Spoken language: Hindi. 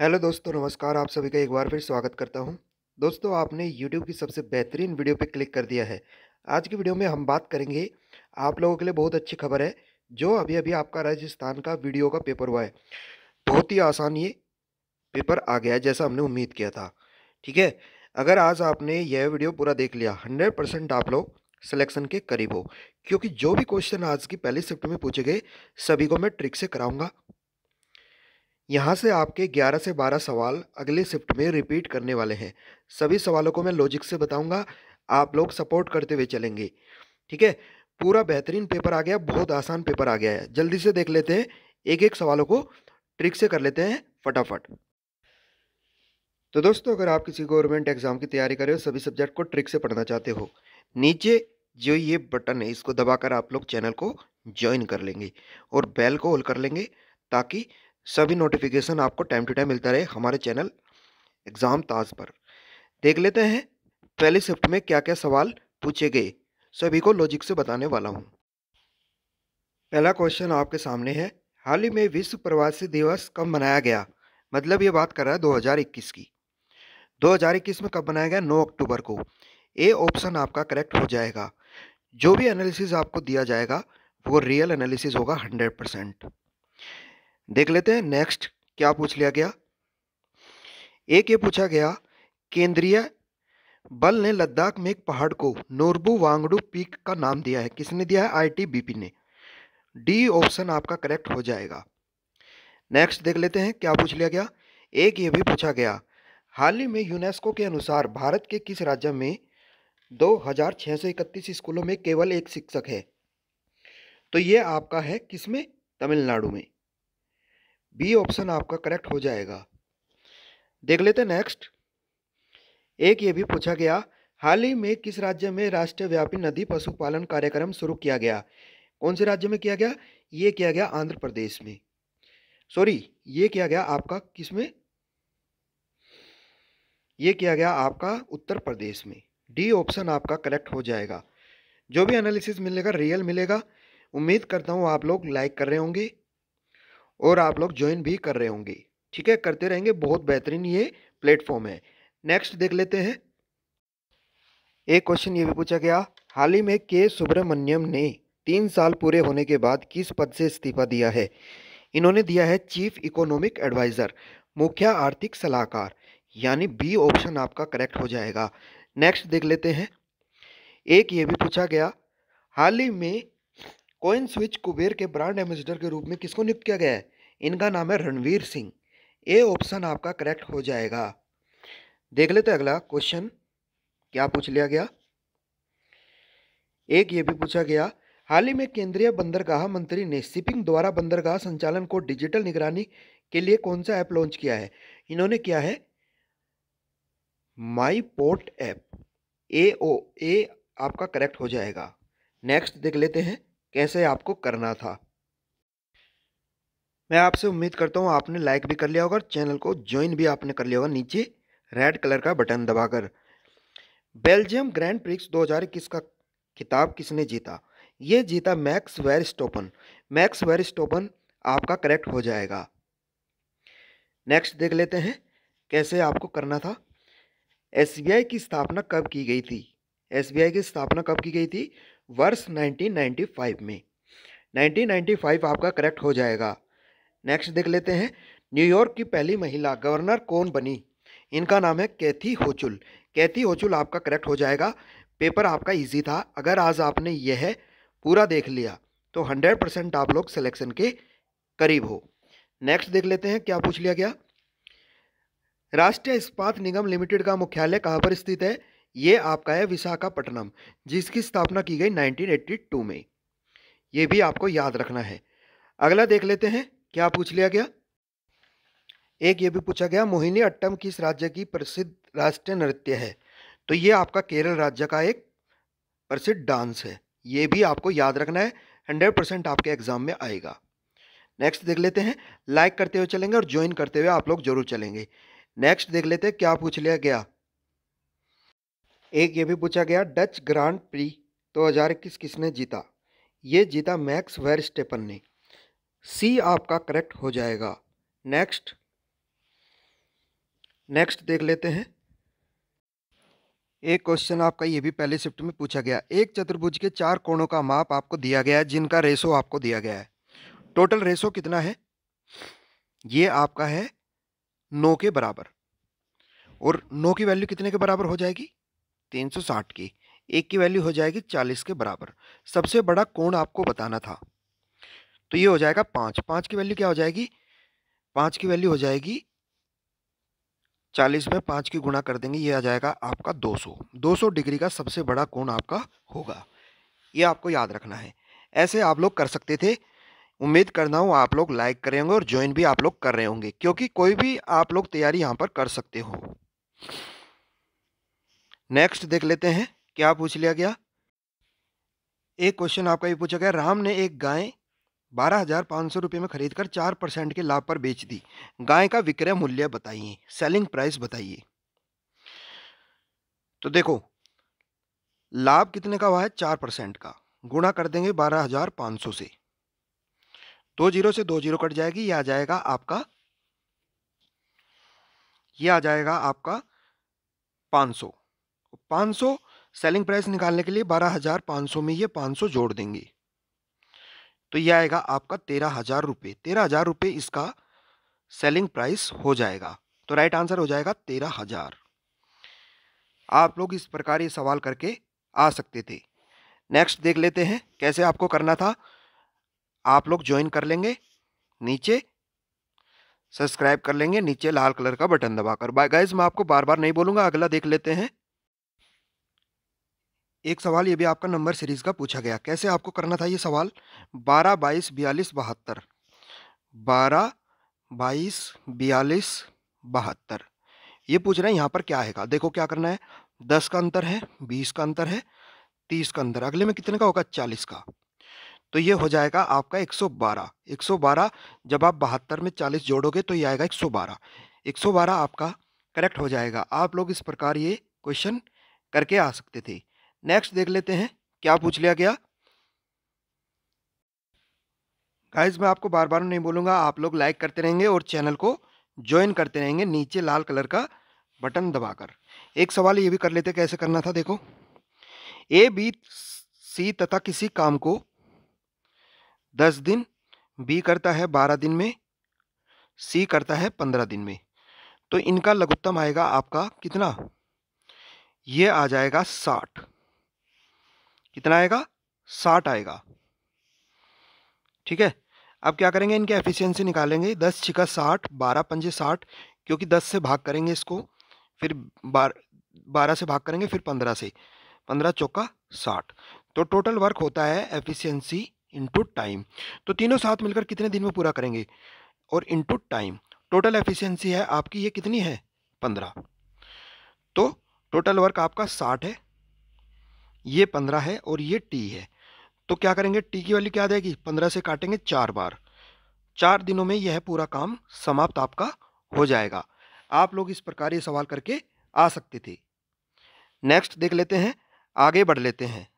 हेलो दोस्तों, नमस्कार। आप सभी का एक बार फिर स्वागत करता हूँ। दोस्तों, आपने यूट्यूब की सबसे बेहतरीन वीडियो पर क्लिक कर दिया है। आज की वीडियो में हम बात करेंगे, आप लोगों के लिए बहुत अच्छी खबर है, जो अभी अभी आपका राजस्थान का वीडियो का पेपर हुआ है। बहुत ही आसान ये पेपर आ गया है, जैसा हमने उम्मीद किया था। ठीक है? अगर आज आपने यह वीडियो पूरा देख लिया, हंड्रेड परसेंट आप लोग सिलेक्शन के करीब हो। क्योंकि जो भी क्वेश्चन आज की पहली शिफ्ट में पूछे गए, सभी को मैं ट्रिक से कराऊँगा। यहाँ से आपके 11 से 12 सवाल अगले शिफ्ट में रिपीट करने वाले हैं। सभी सवालों को मैं लॉजिक से बताऊँगा, आप लोग सपोर्ट करते हुए चलेंगे। ठीक है? पूरा बेहतरीन पेपर आ गया, बहुत आसान पेपर आ गया है। जल्दी से देख लेते हैं एक एक सवालों को ट्रिक से कर लेते हैं फटाफट। तो दोस्तों, अगर आप किसी गवर्नमेंट एग्ज़ाम की तैयारी कर रहे हो, सभी सब्जेक्ट को ट्रिक से पढ़ना चाहते हो, नीचे जो ये बटन है, इसको दबाकर आप लोग चैनल को ज्वाइन कर लेंगे और बेल को ऑल कर लेंगे ताकि सभी नोटिफिकेशन आपको टाइम टू टाइम मिलता रहे हमारे चैनल एग्ज़ाम ताज पर। देख लेते हैं पहली शिफ्ट में क्या क्या सवाल पूछे गए। सभी को लॉजिक से बताने वाला हूँ। पहला क्वेश्चन आपके सामने है, हाल ही में विश्व प्रवासी दिवस कब मनाया गया? मतलब ये बात कर रहा है 2021 की। 2021 में कब मनाया गया? 9 अक्टूबर को। ए ऑप्शन आपका करेक्ट हो जाएगा। जो भी एनालिसिस आपको दिया जाएगा, वो रियल एनालिसिस होगा हंड्रेड परसेंट देख लेते हैं नेक्स्ट क्या पूछ लिया गया? एक ये पूछा गया, केंद्रीय बल ने लद्दाख में एक पहाड़ को नोरबू वांगडू पीक का नाम दिया है। किसने दिया है? आईटीबीपी ने। डी ऑप्शन आपका करेक्ट हो जाएगा। नेक्स्ट देख लेते हैं, क्या पूछ लिया गया? एक ये भी पूछा गया, हाल ही में यूनेस्को के अनुसार भारत के किस राज्य में दो हज़ार छः सौ इकतीस स्कूलों में केवल एक शिक्षक है? तो ये आपका है किसमें? तमिलनाडु में। बी ऑप्शन आपका करेक्ट हो जाएगा। देख लेते नेक्स्ट एक ये भी पूछा गया, हाल ही में किस राज्य में राष्ट्रीय व्यापी नदी पशुपालन कार्यक्रम शुरू किया गया? कौन से राज्य में किया गया? ये किया गया आंध्र प्रदेश में। सॉरी ये किया गया आपका किसमें? ये किया गया आपका उत्तर प्रदेश में। डी ऑप्शन आपका करेक्ट हो जाएगा। जो भी एनालिसिस मिलेगा रियल मिलेगा। उम्मीद करता हूँ आप लोग लाइक कर रहे होंगे। और आप लोग ज्वाइन भी कर रहे होंगे। ठीक है? करते रहेंगे। बहुत बेहतरीन ये प्लेटफॉर्म है। नेक्स्ट देख लेते हैं। एक क्वेश्चन ये भी पूछा गया। हाल ही में के सुब्रमण्यम ने तीन साल पूरे होने के बाद किस पद से इस्तीफा दिया है? इन्होंने दिया है चीफ इकोनॉमिक एडवाइज़र मुख्य आर्थिक सलाहकार, यानी बी ऑप्शन आपका करेक्ट हो जाएगा। नेक्स्ट देख लेते हैं। एक ये भी पूछा गया। हाल ही में कोइन स्विच कुबेर के ब्रांड एम्बेसडर के रूप में किसको नियुक्त किया गया है? इनका नाम है रणवीर सिंह। ए ऑप्शन आपका करेक्ट हो जाएगा। देख लेते अगला क्वेश्चन। क्या पूछ लिया गया? एक ये भी पूछा गया, हाल ही में केंद्रीय बंदरगाह मंत्री ने शिपिंग द्वारा बंदरगाह संचालन को डिजिटल निगरानी के लिए कौन सा ऐप लॉन्च किया है? इन्होंने किया है माई पोर्ट ऐप। ए ओ, ए आपका करेक्ट हो जाएगा। नेक्स्ट देख लेते हैं। कैसे आपको करना था। मैं आपसे उम्मीद करता हूँ आपने लाइक भी कर लिया होगा चैनल को ज्वाइन भी आपने कर लिया होगा नीचे रेड कलर का बटन दबाकर। बेल्जियम ग्रैंड प्रिक्स 2021 का खिताब किसने जीता? ये जीता मैक्स वेर स्टोपन मैक्स वेर स्टोपन आपका करेक्ट हो जाएगा। नेक्स्ट देख लेते हैं कैसे आपको करना था। एसबीआई की स्थापना कब की गई थी? एसबीआई की स्थापना कब की गई थी? वर्ष 1995 में। 1995 आपका करेक्ट हो जाएगा। नेक्स्ट देख लेते हैं। न्यूयॉर्क की पहली महिला गवर्नर कौन बनी? इनका नाम है कैथी होचुल कैथी होचुल आपका करेक्ट हो जाएगा। पेपर आपका इजी था। अगर आज आपने यह पूरा देख लिया तो 100 परसेंट आप लोग सिलेक्शन के करीब हो। नेक्स्ट देख लेते हैं, क्या पूछ लिया गया? राष्ट्रीय इस्पात निगम लिमिटेड का मुख्यालय कहाँ पर स्थित है? ये आपका है विशाखापट्टनम, जिसकी स्थापना की गई 1982 में। ये भी आपको याद रखना है। अगला देख लेते हैं, क्या पूछ लिया गया? एक ये भी पूछा गया, मोहिनी अट्टम किस राज्य की प्रसिद्ध राष्ट्रीय नृत्य है? तो ये आपका केरल राज्य का एक प्रसिद्ध डांस है। ये भी आपको याद रखना है, हंड्रेड परसेंट आपके एग्ज़ाम में आएगा। नेक्स्ट देख लेते हैं, लाइक करते हुए चलेंगे और ज्वाइन करते हुए आप लोग ज़रूर चलेंगे। नेक्स्ट देख लेते हैं, क्या पूछ लिया गया? एक ये भी पूछा गया, डच ग्रांड प्री 2021 किसने जीता? ये जीता मैक्स वेर स्टेपन ने। सी आपका करेक्ट हो जाएगा। नेक्स्ट। नेक्स्ट देख लेते हैं। एक क्वेश्चन आपका ये भी पहले शिफ्ट में पूछा गया। एक चतुर्भुज के चार कोणों का माप आपको दिया गया है, जिनका रेशो आपको दिया गया है। टोटल रेशो कितना है? ये आपका है नौ के बराबर। और नौ की वैल्यू कितने के बराबर हो जाएगी? तीन सौ साठ की, एक की वैल्यू हो जाएगी चालीस के बराबर। सबसे बड़ा कोण आपको बताना था। तो ये हो जाएगा पाँच। पाँच की वैल्यू क्या हो जाएगी? पाँच की वैल्यू हो जाएगी चालीस में पाँच की गुणा कर देंगे, ये आ जाएगा आपका दो सौ। दो सौ डिग्री का सबसे बड़ा कोण आपका होगा। ये आपको याद रखना है। ऐसे आप लोग कर सकते थे। उम्मीद करना हूँ आप लोग लाइक करेंगे और ज्वाइन भी आप लोग कर रहे होंगे, क्योंकि कोई भी आप लोग तैयारी यहाँ पर कर सकते हो। नेक्स्ट देख लेते हैं, क्या पूछ लिया गया? एक क्वेश्चन आपका ये पूछा गया, राम ने एक गाय बारह हज़ार पाँच सौ रुपये में खरीद कर चार परसेंट के लाभ पर बेच दी। गाय का विक्रय मूल्य बताइए सेलिंग प्राइस बताइए। तो देखो, लाभ कितने का हुआ है? चार परसेंट का। गुणा कर देंगे बारह हज़ार पाँच सौ से। दो ज़ीरो से दो ज़ीरो कट जाएगी, ये आ जाएगा आपका, ये आ जाएगा आपका पाँच सौ। पाँच सौ सेलिंग प्राइस निकालने के लिए बारह हज़ार पाँच सौ में ये पाँच सौ जोड़ देंगे। तो ये आएगा आपका तेरह हज़ार रुपये। तेरह हज़ार रुपये इसका सेलिंग प्राइस हो जाएगा। तो राइट आंसर हो जाएगा तेरह हज़ार। आप लोग इस प्रकार ये सवाल करके आ सकते थे। नेक्स्ट देख लेते हैं कैसे आपको करना था। आप लोग ज्वाइन कर लेंगे, नीचे सब्सक्राइब कर लेंगे, नीचे लाल कलर का बटन दबाकर। बाय गाइज़ मैं आपको बार बार नहीं बोलूँगा, अगला देख लेते हैं। एक सवाल ये भी आपका नंबर सीरीज़ का पूछा गया, कैसे आपको करना था ये सवाल? बारह बाईस बयालीस बहत्तर। बारह बाईस बयालीस बहत्तर। ये पूछ रहे हैं यहाँ पर क्या आएगा देखो क्या करना है, दस का अंतर है, बीस का अंतर है, तीस का अंतर अगले में कितने का होगा? चालीस का। तो ये हो जाएगा आपका 112 112 जब आप बहत्तर में 40 जोड़ोगे तो ये आएगा 112 112 आपका करेक्ट हो जाएगा। आप लोग इस प्रकार ये क्वेश्चन करके आ सकते थे। नेक्स्ट देख लेते हैं, क्या पूछ लिया गया। गाइज़ मैं आपको बार बार नहीं बोलूँगा, आप लोग लाइक करते रहेंगे और चैनल को ज्वाइन करते रहेंगे, नीचे लाल कलर का बटन दबाकर। एक सवाल ये भी कर लेते कैसे करना था, देखो। ए बी सी तथा किसी काम को दस दिन बी करता है बारह दिन में सी करता है पंद्रह दिन में। तो इनका लघुत्तम आएगा आपका कितना? ये आ जाएगा साठ। कितना आएगा? साठ आएगा। ठीक है? अब क्या करेंगे? इनकी एफिशिएंसी निकालेंगे। दस छिका साठ, बारह पंजे साठ, क्योंकि दस से भाग करेंगे इसको, फिर बार, बारह से भाग करेंगे, फिर पंद्रह से। पंद्रह चौका साठ। तो टोटल वर्क होता है एफिशिएंसी इंटू टाइम तो तीनों साथ मिलकर कितने दिन में पूरा करेंगे? और इंटू टाइम टोटल एफिशिएंसी है आपकी ये कितनी है? पंद्रह। तो टोटल वर्क आपका साठ है। ये पंद्रह है और ये टी है। तो क्या करेंगे? टी की वैल्यू क्या देगी पंद्रह से काटेंगे चार बार। चार दिनों में यह पूरा काम समाप्त आपका हो जाएगा। आप लोग इस प्रकार ये सवाल करके आ सकते थे। नेक्स्ट देख लेते हैं, आगे बढ़ लेते हैं।